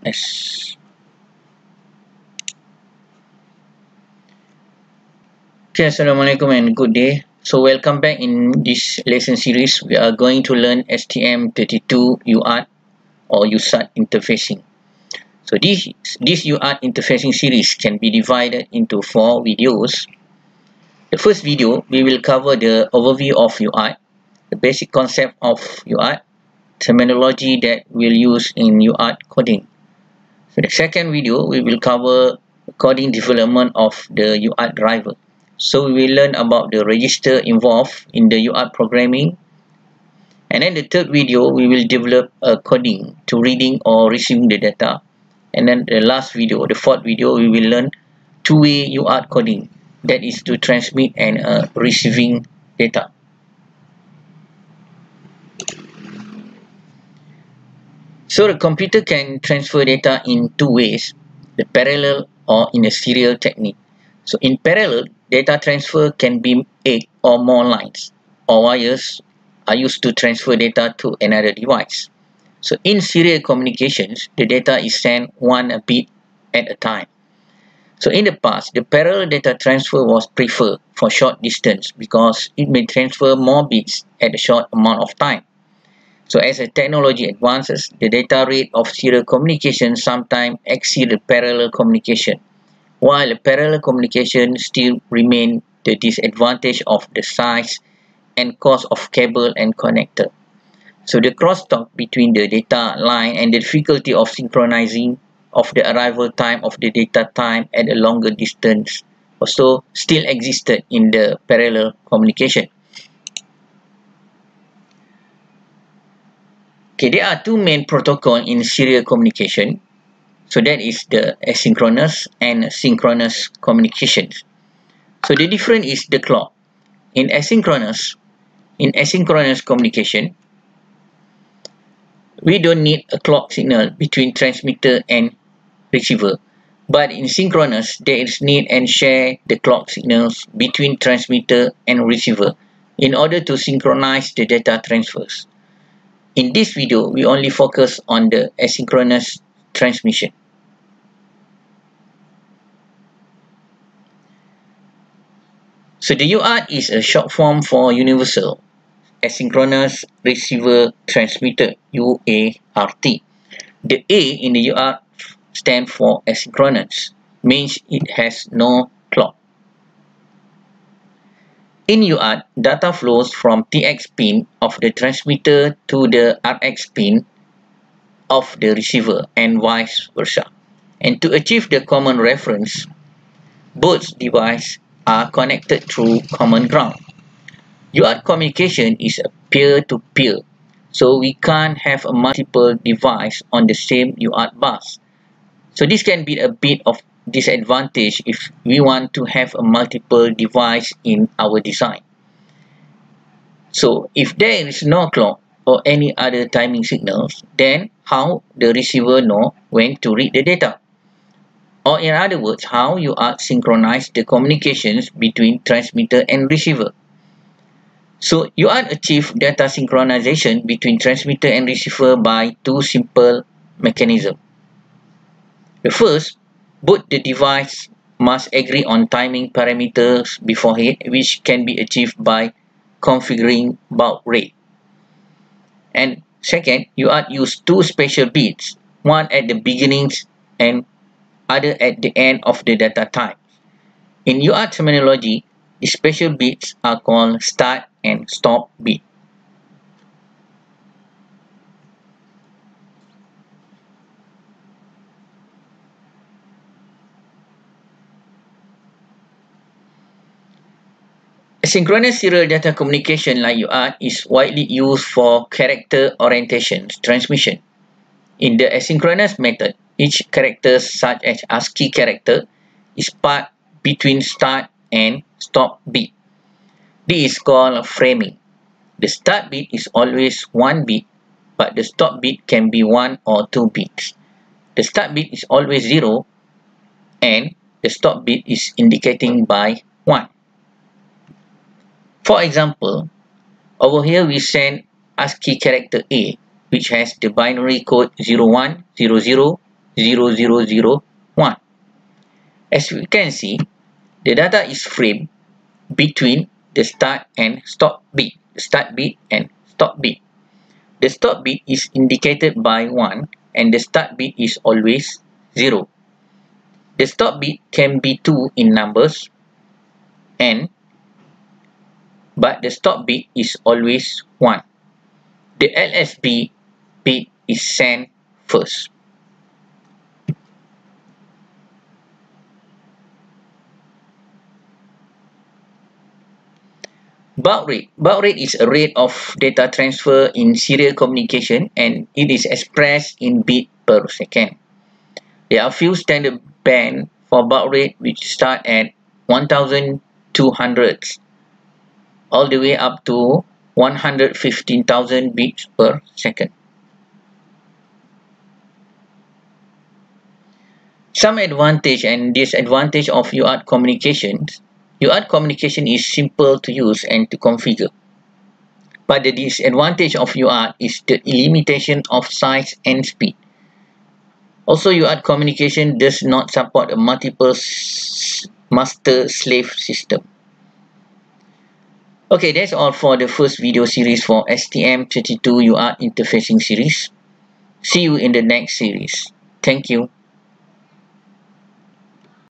Yes. Okay, Assalamualaikum and good day. So welcome back in this lesson series. We are going to learn STM32 UART or USART interfacing. So this, this UART interfacing series can be divided into four videos. The first video, we will cover the overview of UART, the basic concept of UART, terminology that we'll use in UART coding. So the second video, we will cover coding development of the UART driver. So we will learn about the register involved in the UART programming. And then the third video, we will develop a coding to reading or receiving the data. And then the last video, the fourth video, we will learn two-way UART coding. That is to transmit and uh, receiving data. So the computer can transfer data in two ways, the parallel or in a serial technique. So in parallel, data transfer can be eight or more lines or wires are used to transfer data to another device. So in serial communications, the data is sent one bit at a time. So in the past, the parallel data transfer was preferred for short distance because it may transfer more bits at a short amount of time. So as the technology advances, the data rate of serial communication sometimes exceed the parallel communication while parallel communication still remain the disadvantage of the size and cost of cable and connector. So the crosstalk between the data line and the difficulty of synchronizing of the arrival time of the data time at a longer distance also still existed in the parallel communication. Okay, there are two main protocols in serial communication. So that is the asynchronous and synchronous communications. So the difference is the clock. In asynchronous, in asynchronous communication, we don't need a clock signal between transmitter and receiver. But in synchronous, there is need and share the clock signals between transmitter and receiver in order to synchronize the data transfers. In this video, we only focus on the asynchronous transmission. So the UART is a short form for Universal Asynchronous Receiver Transmitter UART. The A in the UART stands for asynchronous, means it has no. In UART, data flows from TX pin of the transmitter to the RX pin of the receiver and vice versa. And to achieve the common reference, both devices are connected through common ground. UART communication is a peer-to-peer, -peer, so we can't have a multiple device on the same UART bus. So this can be a bit of disadvantage if we want to have a multiple device in our design. So if there is no clock or any other timing signals, then how the receiver know when to read the data? or in other words, how UART synchronize the communications between transmitter and receiver. So UART achieve data synchronization between transmitter and receiver by two simple mechanisms. The first, both the device must agree on timing parameters beforehand which can be achieved by configuring baud rate. And second, UART use two special bits, one at the beginnings and other at the end of the data type. In UART terminology, the special bits are called start and stop bit. Asynchronous serial data communication like UART is widely used for character orientation transmission. In the asynchronous method, each character such as ASCII character is part between start and stop bit. This is called framing. The start bit is always one bit, but the stop bit can be one or two bits. The start bit is always zero, and the stop bit is indicating by 1. For example, over here we send ASCII character A, which has the binary code 0100 0001. As we can see, the data is framed between the start and stop bit, start bit and stop bit. The stop bit is indicated by 1 and the start bit is always 0. The stop bit can be 2 in numbers and but the stop bit is always 1. The LSB bit is sent first. Baud rate. Baud rate is a rate of data transfer in serial communication and it is expressed in bit per second. There are few standard band for baud rate which start at 1200 all the way up to 115,000 bits per second. Some advantage and disadvantage of UART communications. UART communication is simple to use and to configure. But the disadvantage of UART is the limitation of size and speed. Also, UART communication does not support a multiple master-slave system. Okay, that's all for the first video series for STM32 UART interfacing series. See you in the next series. Thank you.